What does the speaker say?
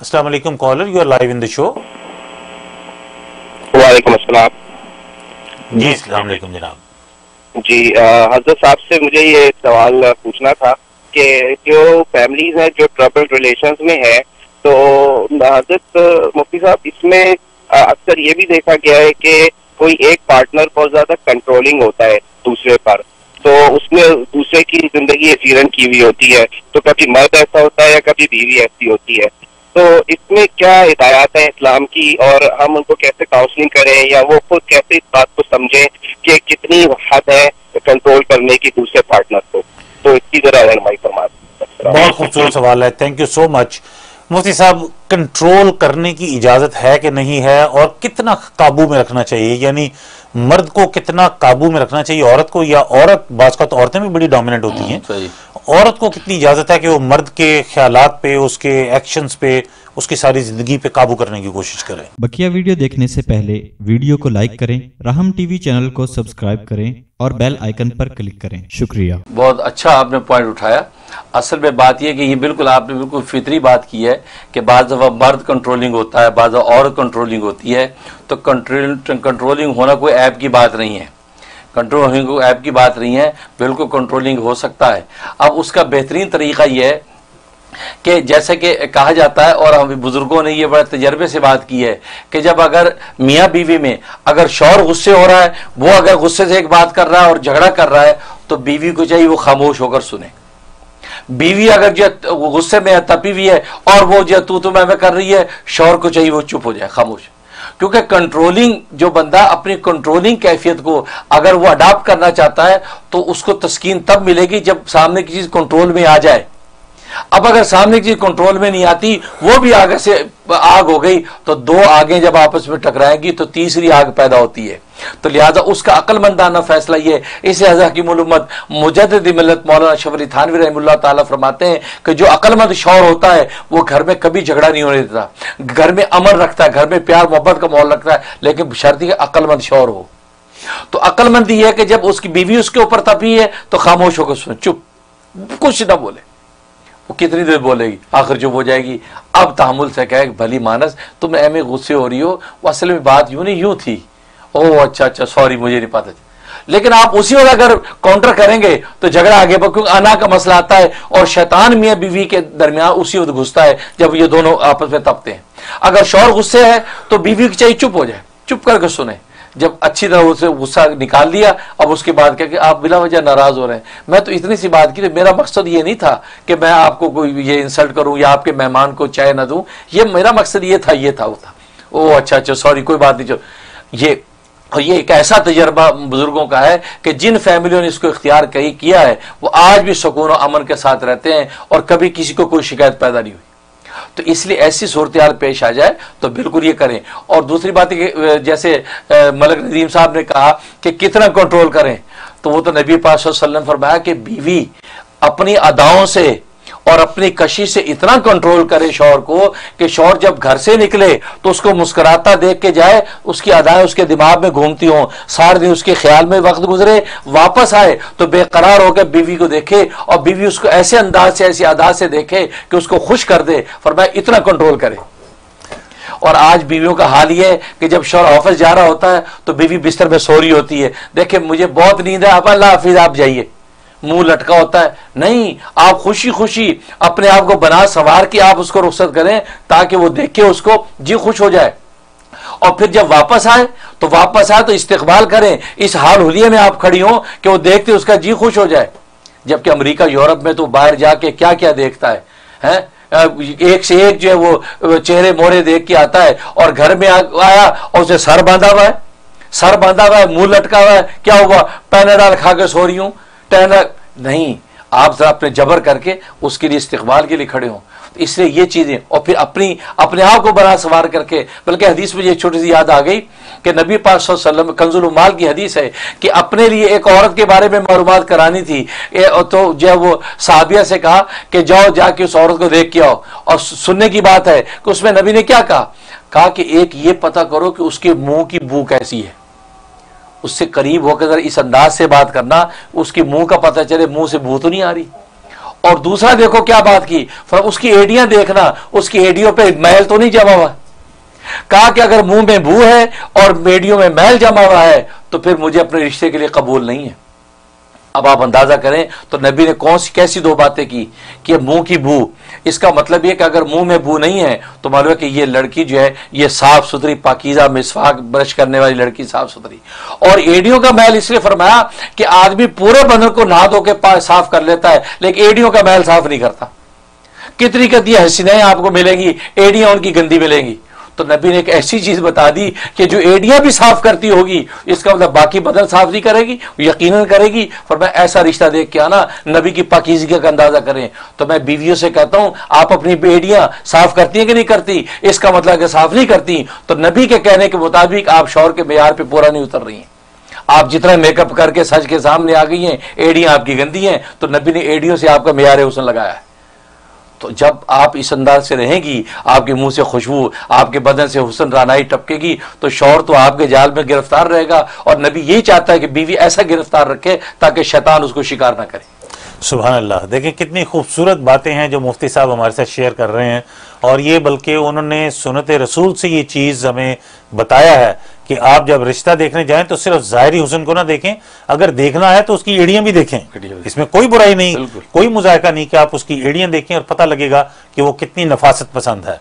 السلام علیکم caller you are live in the show وعلیکم السلام۔ جی السلام علیکم جناب۔ جی حضرت صاحب سے مجھے یہ سوال پوچھنا تھا کہ جو فیملیز ہیں جو ٹربل ریلیشنز میں ہیں تو حضرت مفتی صاحب اس میں اکثر یہ بھی دیکھا گیا ہے کہ کوئی ایک پارٹنر بہت زیادہ کنٹرولنگ ہوتا ہے دوسرے پر۔ تو اس میں دوسرے کی زندگی ایکسیڈنٹ کی ہوئی ہوتی ہے تو کبھی مرد ایسا ہوتا ہے یا کبھی بیوی ایسی ہوتی ہے۔ تو اس میں کیا ہدایات ہیں اسلام کی اور ہم ان کو کیسے کاؤنسلنگ کریں یا وہ خود کیسے اس بات کو سمجھیں کہ کتنی حد ہے کنٹرول کرنے کی دوسرے پارٹنر کو؟ تو اس کی ذرا رہنمائی فرما بہت خوبصورت سوال ہے۔ تھینک یو سو مچ مفتی صاحب کنٹرول کرنے کی اجازت ہے کہ نہیں ہے اور کتنا قابو میں رکھنا چاہیے؟ یعنی مرد کو کتنا قابو میں رکھنا چاہیے عورت کو یا عورت بعض کا تو عورتیں بھی بڑی ڈومیننٹ ہوتی ہیں۔ عورت کو کتنی اجازت ہے کہ وہ مرد کے خیالات پہ اس کے ایکشنز پہ اس کی ساری زندگی پہ قابو کرنے کی کوشش کرے۔ بکیا ویڈیو دیکھنے سے پہلے ویڈیو کو لائک کریں رحم ٹی وی چینل کو سبسکرائب کریں اور بیل آئیکن پر کلک کریں۔ شکریہ۔ بہت اچھا آپ نے پوائنٹ اٹھایا۔ اصل میں بات یہ کہ یہ بالکل آپ نے بالکل فطری بات کی ہے کہ بعض دفعہ مرد کنٹرولنگ ہوتا ہے بعض دفعہ عورت کنٹرولنگ ہوتی ہے۔ تو کنٹرولنگ ہونا کوئی ایپ کی بات نہیں ہے۔ کنٹرولنگ ایپ کی بات نہیں ہے، بالکل کنٹرولنگ ہو سکتا ہے۔ اب اس کا بہترین طریقہ یہ ہے کہ جیسے کہ کہا جاتا ہے، اور ہم بزرگوں نے یہ بڑے تجربے سے بات کی ہے کہ جب اگر میاں بیوی میں اگر شور غصے ہو رہا ہے، وہ اگر غصے سے ایک بات کر رہا ہے اور جھگڑا کر رہا ہے، تو بیوی کو چاہیے وہ خاموش ہو کر سنے۔ بیوی اگر جو غصے میں ہے، تپی ہوئی ہے، اور وہ جو تو تو میں کر رہی ہے، شور کو چاہیے وہ چپ ہو جائے، خاموش۔ کیونکہ کنٹرولنگ جو بندہ اپنی کنٹرولنگ کیفیت کو اگر وہ اڈاپٹ کرنا چاہتا ہے تو اس کو تسکین تب ملے گی جب سامنے کی چیز کنٹرول میں آ جائے۔ اب اگر سامنے کی چیز کنٹرول میں نہیں آتی، وہ بھی آگے سے آگ ہو گئی، تو دو آگیں جب آپس میں ٹکرائیں گی، تو تیسری آگ پیدا ہوتی ہے۔ تو لہٰذا اس کا عقل مندانہ فیصلہ یہ اسے حضرت ملومت مجدد ملت مولانا شبری تھانوی رحم اللہ تعالیٰ فرماتے ہیں کہ جو عقل مند شور ہوتا ہے، وہ گھر میں کبھی جھگڑا نہیں ہونے دیتا۔ گھر میں امن رکھتا ہے، گھر میں پیار، محبت کا ماحول رکھتا ہے، لیکن شرطی کا عقل مند شور ہو۔ تو عقل مند یہ ہے کہ جب اس کی بیوی اس کے اوپر تپی ہے، تو خاموش ہو کر سن چپ، کچھ نہ بولے۔ وہ کتنی دیر بولے گی؟ آخر چپ ہو جائے گی۔ اب تحمل سے کہے بھلی مانس، تم ایم غصے ہو رہی ہو۔ وہ اصل میں بات یوں نہیں، یوں تھی۔ او اچھا اچھا سوری، مجھے نہیں پتا لیکن آپ اسی وقت اگر کاؤنٹر کریں گے تو جھگڑا آگے کیونکہ انا کا مسئلہ آتا ہے اور شیطان میاں بیوی کے درمیان اسی وقت گھستا ہے جب یہ دونوں آپس میں تپتے ہیں۔ اگر شور غصے ہے تو بیوی کی چاہیے چپ ہو جائے۔ چپ کر کے سنیں۔ جب اچھی طرح اسے غصہ نکال لیا، اب اس کے بعد کہ آپ بلا وجہ ناراض ہو رہے ہیں۔ میں تو اتنی سی بات کی میرا مقصد یہ نہیں تھا کہ میں آپ کو کوئی یہ انسلٹ کروں یا آپ کے مہمان کو چائے نہ دوں۔ یہ میرا مقصد یہ تھا یہ تھا، وہ تھا۔ او اچھا اچھا سوری کوئی بات نہیں، چلو۔ یہ یہ ایک ایسا تجربہ بزرگوں کا ہے کہ جن فیملیوں نے اس کو اختیار کہی کیا ہے، وہ آج بھی سکون و امن کے ساتھ رہتے ہیں اور کبھی کسی کو کوئی شکایت پیدا نہیں ہوئی۔ تو اس لیے ایسی صورتحال پیش آ جائے تو بالکل یہ کریں۔ اور دوسری بات کہ جیسے ملک ندیم صاحب نے کہا کہ کتنا کنٹرول کریں، تو وہ تو نبی پاک صلی اللہ علیہ وسلم فرمایا کہ بیوی اپنی اداؤں سے اور اپنی کشی سے اتنا کنٹرول کرے شور کو کہ شور جب گھر سے نکلے تو اس کو مسکراتا دیکھ کے جائے، اس کی ادائیں اس کے دماغ میں گھومتی ہوں۔ سارے دن اس کے خیال میں وقت گزرے، واپس آئے تو بے قرار ہو کے بیوی کو دیکھے اور بیوی اس کو ایسے انداز سے ایسی ادا سے دیکھے کہ اس کو خوش کر دے فرمایا اتنا کنٹرول کرے۔ اور آج بیویوں کا حال یہ ہے کہ جب شور آفس جا رہا ہوتا ہے تو بیوی بستر میں سو رہی ہوتی ہے۔ دیکھیں، مجھے بہت نیند ہے آپ اللہ حافظ، آپ جائیے۔ منہ لٹکا ہوتا ہے۔ نہیں، آپ خوشی خوشی اپنے آپ کو بنا سوار کے آپ اس کو رخصت کریں تاکہ وہ دیکھے اس کو جی خوش ہو جائے۔ اور پھر جب واپس آئے، تو واپس آئے تو استقبال کریں۔ اس حال حلیے میں آپ کھڑی ہوں کہ وہ دیکھتے اس کا جی خوش ہو جائے۔ جبکہ امریکہ، یورپ میں تو باہر جا کے کیا کیا دیکھتا ہے ایک سے ایک جو ہے وہ چہرے مورے دیکھ کے آتا ہے اور گھر میں آیا اور اسے سر باندھا ہوا ہے۔ سر باندھا ہوا ہے، منہ لٹکا ہوا ہے۔ کیا ہوا؟ پینڈال کھا کے سو رہی ہوں۔ نہیں، آپ ذرا اپنے جبر کر کے اس کے لیے استقبال کے لیے کھڑے ہوں۔ اس لیے یہ چیزیں، اور پھر اپنی اپنے آپ کو بنا سوار کر کے بلکہ حدیث میں یہ چھوٹی سی یاد آ گئی کہ نبی پاک صلی اللہ علیہ وسلم کنز المال کی حدیث ہے کہ اپنے لیے ایک عورت کے بارے میں معلومات کرانی تھی۔ تو جو وہ صحابیہ سے کہا کہ جاؤ، جا کے اس عورت کو دیکھ کے آؤ۔ اور سننے کی بات ہے کہ اس میں نبی نے کیا کہا؟ کہا کہ ایک یہ پتہ کرو کہ اس کے منہ کی بو کیسی ہے۔ اس سے قریب ہو کے ذرا اس انداز سے بات کرنا، اس کے منہ کا پتہ چلے، منہ سے بھو تو نہیں آ رہی۔ اور دوسرا دیکھو کیا بات کی اس کی ایڈیاں دیکھنا، اس کی ایڈیوں پہ محل تو نہیں جمع ہوا۔ کہا کہ اگر منہ میں بو ہے اور میڈیوں میں محل جمع ہوا ہے، تو پھر مجھے اپنے رشتے کے لیے قبول نہیں ہے۔ اب آپ اندازہ کریں تو نبی نے کون سی کیسی دو باتیں کی کہ منہ کی بو اس کا مطلب یہ کہ اگر منہ میں بو نہیں ہے تو معلوم ہے کہ یہ لڑکی جو ہے یہ صاف ستھری پاکیزہ مسواک برش کرنے والی لڑکی صاف ستھری۔ اور ایڈیوں کا محل اس لیے فرمایا کہ آدمی پورے بدن کو نہا دھو کے صاف کر لیتا ہے، لیکن ایڈیوں کا محل صاف نہیں کرتا۔ کتنی کتنی حسینیں آپ کو ملیں گی، ایڈیاں ان کی گندی ملیں گی۔ تو نبی نے ایک ایسی چیز بتا دی کہ جو ایڈیاں بھی صاف کرتی ہوگی، اس کا مطلب باقی بدن صاف نہیں کرے گی یقیناً کرے گی۔ پر میں ایسا رشتہ دیکھ کے آنا، نبی کی پاکیزگی کا اندازہ کریں۔ تو میں بیویوں سے کہتا ہوں، آپ اپنی بیڈیاں صاف کرتی ہیں کہ نہیں کرتی؟ اس کا مطلب کہ صاف نہیں کرتی، تو نبی کے کہنے کے مطابق آپ شور کے معیار پہ پورا نہیں اتر رہی ہیں۔ آپ جتنا میک اپ کر کے سج کے سامنے آ گئی ہیں، ایڈیاں آپ کی گندی ہیں، تو نبی نے ایڈیوں سے آپ کا معیار حسن لگایا ہے۔ تو جب آپ اس انداز سے رہیں گی، آپ کے منہ سے خوشبو، آپ کے بدن سے حسن رانائی ٹپکے گی، تو شور تو آپ کے جال میں گرفتار رہے گا اور نبی یہی چاہتا ہے کہ بیوی ایسا گرفتار رکھے تاکہ شیطان اس کو شکار نہ کرے۔ سبحان اللہ، دیکھیں کتنی خوبصورت باتیں ہیں جو مفتی صاحب ہمارے ساتھ شیئر کر رہے ہیں اور یہ بلکہ انہوں نے سنت رسول سے یہ چیز ہمیں بتایا ہے کہ آپ جب رشتہ دیکھنے جائیں تو صرف ظاہری حسن کو نہ دیکھیں اگر دیکھنا ہے تو اس کی ایڑیاں بھی دیکھیں۔ اس میں کوئی برائی نہیں کوئی مذائقہ نہیں کہ آپ اس کی ایڑیاں دیکھیں اور پتہ لگے گا کہ وہ کتنی نفاست پسند ہے۔